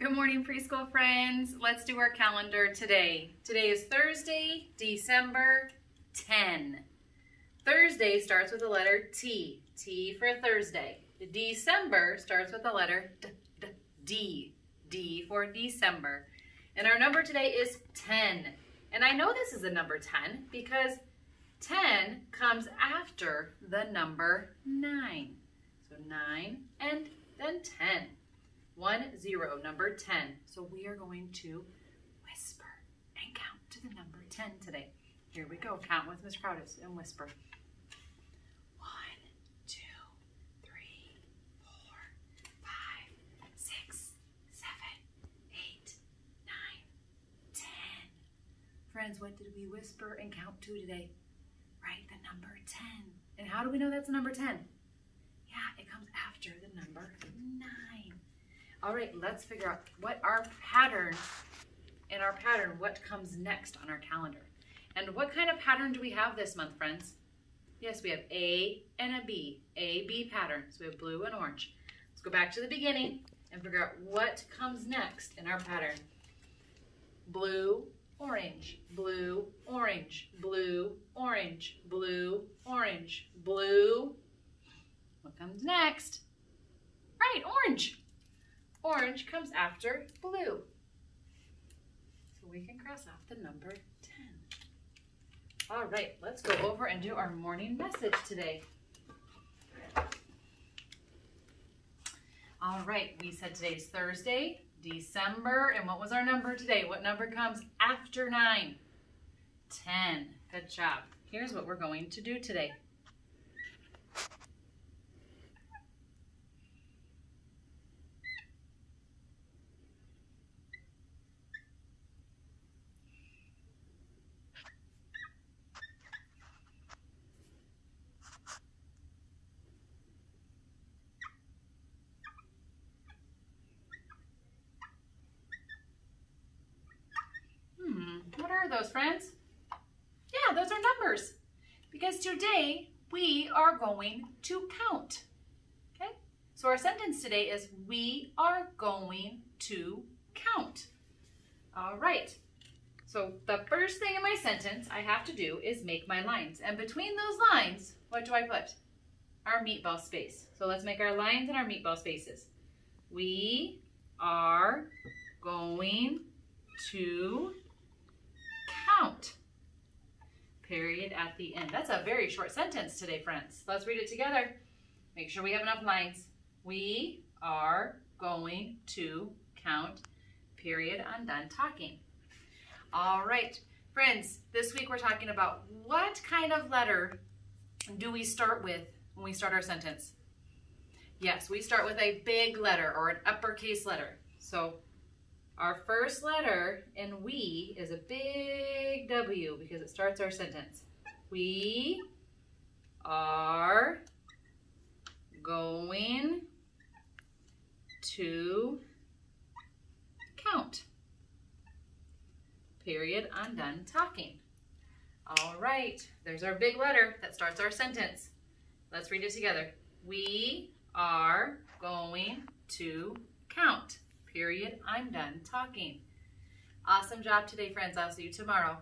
Good morning, preschool friends. Let's do our calendar today. Today is Thursday, December 10. Thursday starts with the letter T. T for Thursday. December starts with the letter D. D, D, D for December. And our number today is 10. And I know this is the number 10 because 10 comes after the number 9. So 9 and then 10. 1, 0, number 10. So we are going to whisper and count to the number 10 today. Here we go. Count with Miss Crowdis and whisper. One, two, three, four, five, six, seven, eight, nine, ten. Friends, what did we whisper and count to today? Right, the number 10. And how do we know that's the number 10? Yeah, it comes after the number 9. All right, let's figure out what our pattern, in our pattern, what comes next on our calendar. And what kind of pattern do we have this month, friends? Yes, we have A and a B, A, B pattern. So we have blue and orange. Let's go back to the beginning and figure out what comes next in our pattern. Blue, orange, blue, orange, blue, orange, blue, orange, blue. What comes next? Right, orange. Orange comes after blue. So we can cross off the number 10. All right, let's go over and do our morning message today. All right, we said today's Thursday, December, and what was our number today? What number comes after 9? 10. Good job. Here's what we're going to do today. are those, friends? Yeah, those are numbers. Because today we are going to count. Okay? So our sentence today is we are going to count. All right. So the first thing in my sentence I have to do is make my lines. And between those lines, what do I put? Our meatball space. So let's make our lines and our meatball spaces. We are going to Period at the end. That's a very short sentence today, friends. Let's read it together. Make sure we have enough lines. We are going to count. Period. I'm done talking. All right. Friends, this week we're talking about what kind of letter do we start with when we start our sentence? Yes, we start with a big letter or an uppercase letter. So our first letter in we is a big W because it starts our sentence. We are going to count. Period. I'm done talking. All right. There's our big letter that starts our sentence. Let's read it together. We are going to period. I'm done talking. Awesome job today, friends. I'll see you tomorrow.